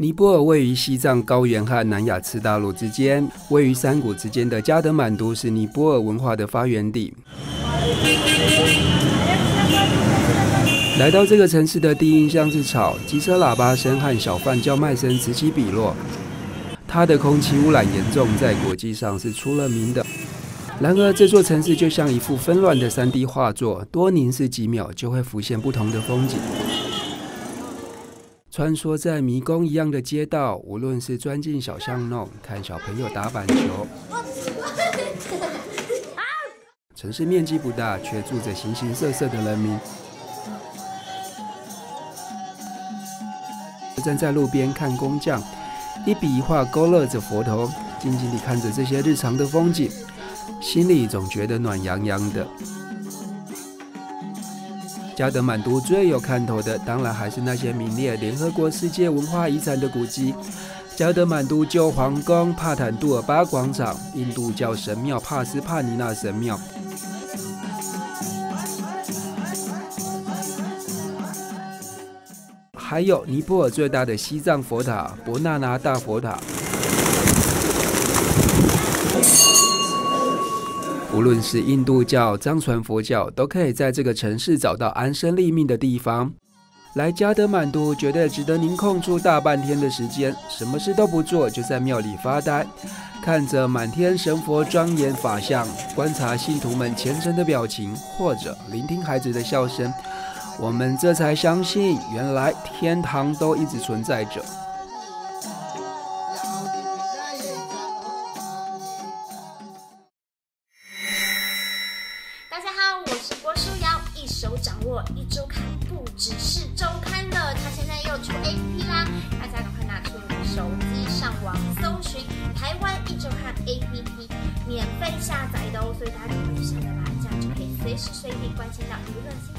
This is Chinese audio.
尼泊尔位于西藏高原和南亚次大陆之间，位于山谷之间的加德满都是尼泊尔文化的发源地。来到这个城市的第一印象是吵，机车喇叭声和小贩叫卖声此起彼落。它的空气污染严重，在国际上是出了名的。然而，这座城市就像一幅纷乱的 3D 画作，多凝视几秒就会浮现不同的风景。穿梭在迷宫一样的街道，无论是钻进小巷弄看小朋友打板球，城市面积不大，却住着形形色色的人民。站在路边看工匠，一笔一画勾勒着佛头，静静地看着这些日常的风景，心里总觉得暖洋洋的。加德满都最有看头的，当然还是那些名列联合国世界文化遗产的古迹：加德满都旧皇宫、帕坦杜尔巴广场、印度教神庙帕斯帕尼纳神庙，还有尼泊尔最大的西藏佛塔——伯纳拿大佛塔。无论是印度教、藏传佛教，都可以在这个城市找到安身立命的地方。来加德满都，绝对值得您空出大半天的时间，什么事都不做，就在庙里发呆，看着满天神佛庄严法相，观察信徒们虔诚的表情，或者聆听孩子的笑声，我们这才相信，原来天堂都一直存在着。大家好，我是郭书瑶一手掌握一周刊不只是周刊的，它现在又出 APP 啦！大家赶快拿出你的手机上网搜寻台湾一周刊 APP，免费下载的哦，所以大家赶快去下载吧，这样就可以随时随地关心到娱乐新闻。